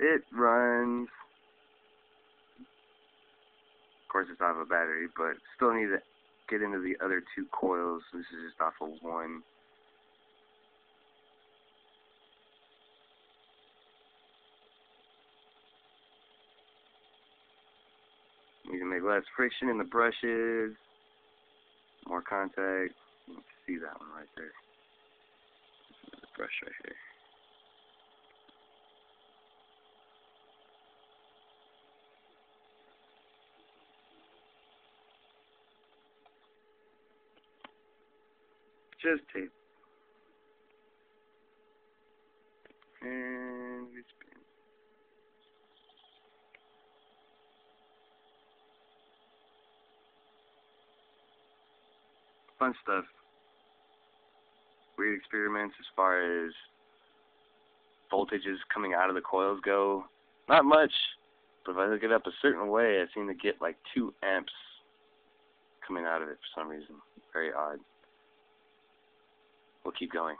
It runs. Of course, it's off a battery, but still need to get into the other two coils. This is just off of one. Need to make less friction in the brushes, more contact. You can see that one right there. The brush right here. Just tape. And we spin. Fun stuff. Weird experiments as far as voltages coming out of the coils go. Not much, but if I look it up a certain way, I seem to get like 2 amps coming out of it for some reason. Very odd. We'll keep going.